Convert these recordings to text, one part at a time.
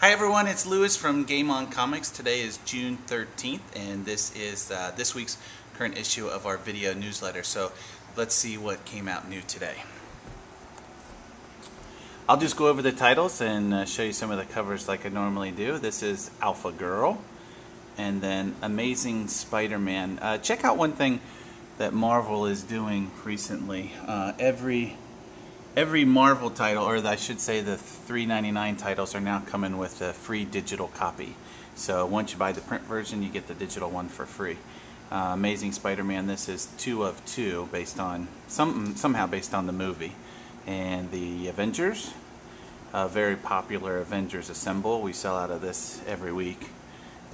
Hi everyone, it's Louis from Game On Comics. Today is June 13th and this is uh, this week's current issue of our video newsletter. So let's see what came out new today. I'll just go over the titles and uh, show you some of the covers like I normally do. This is Alpha Girl and then Amazing Spider-Man. Uh, check out one thing that Marvel is doing recently. Uh, every every Marvel title, or I should say the 3.99 titles, are now coming with a free digital copy. So once you buy the print version, you get the digital one for free. Uh, Amazing Spider-Man. This is two of two, based on some somehow based on the movie, and the Avengers. A very popular Avengers Assemble. We sell out of this every week.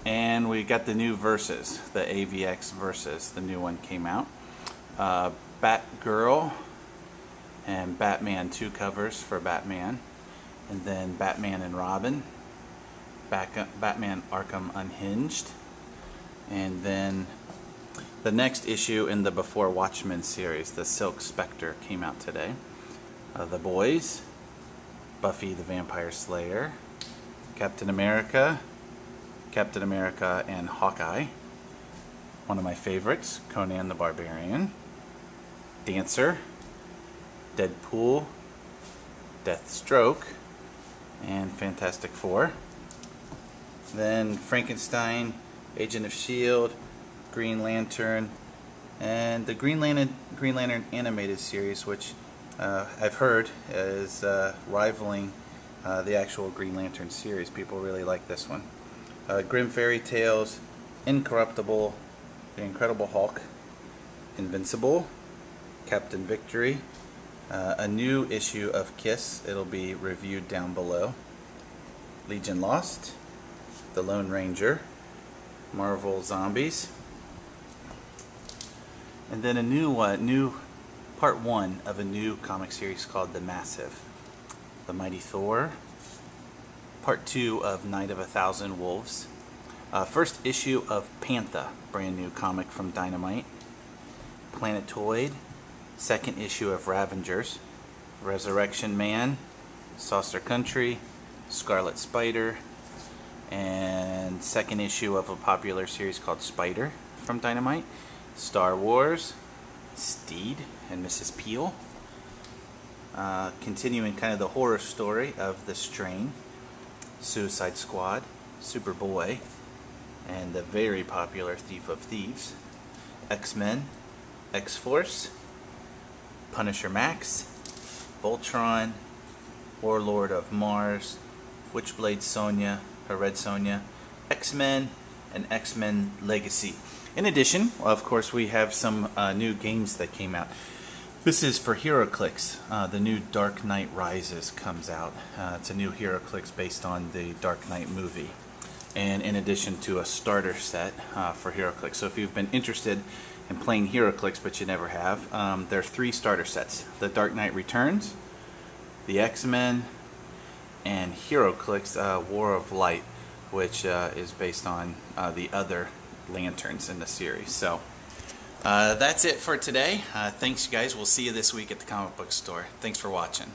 And we got the new Versus, the AVX Versus. The new one came out. Uh, Batgirl and Batman two covers for Batman, and then Batman and Robin, Batman Arkham Unhinged, and then the next issue in the Before Watchmen series, the Silk Spectre, came out today. Uh, the Boys, Buffy the Vampire Slayer, Captain America, Captain America and Hawkeye, one of my favorites, Conan the Barbarian, Dancer, Deadpool, Deathstroke, and Fantastic Four. Then Frankenstein, Agent of S.H.A.D.E., Green Lantern, and the Green Lantern, Green Lantern animated series, which uh, I've heard is uh, rivaling uh, the actual Green Lantern series. People really like this one. Uh, Grimm Fairy Tales, Incorruptible, The Incredible Hulk, Invincible, Captain Victory, uh, a new issue of Kiss. It'll be reviewed down below. Legion Lost, The Lone Ranger, Marvel Zombies, and then a new uh, new part one of a new comic series called The Massive, The Mighty Thor, part two of Night of a Thousand Wolves, uh, first issue of Pantha, brand new comic from Dynamite, Planetoid, second issue of Ravengers, Resurrection Man, Saucer Country, Scarlet Spider, and second issue of a popular series called Spider from Dynamite, Star Wars, Steed and Mrs. Peel, uh, continuing kind of the horror story of the strain, Suicide Squad, Superboy, and the very popular Thief of Thieves, X-Men, X-Force, Punisher Max, Voltron, Warlord of Mars, Witchblade Sonya, or Red Sonja, X-Men, and X-Men Legacy. In addition, of course, we have some uh, new games that came out. This is for HeroClix. Uh, the new Dark Knight Rises comes out. Uh, it's a new HeroClix based on the Dark Knight movie. And in addition to a starter set uh, for HeroClix. So if you've been interested and playing HeroClix but you never have, um, there are three starter sets. The Dark Knight Returns, the X-Men, and HeroClix uh, War of Light, which uh, is based on uh, the other lanterns in the series. So uh, that's it for today. Uh, thanks, you guys. We'll see you this week at the comic book store. Thanks for watching.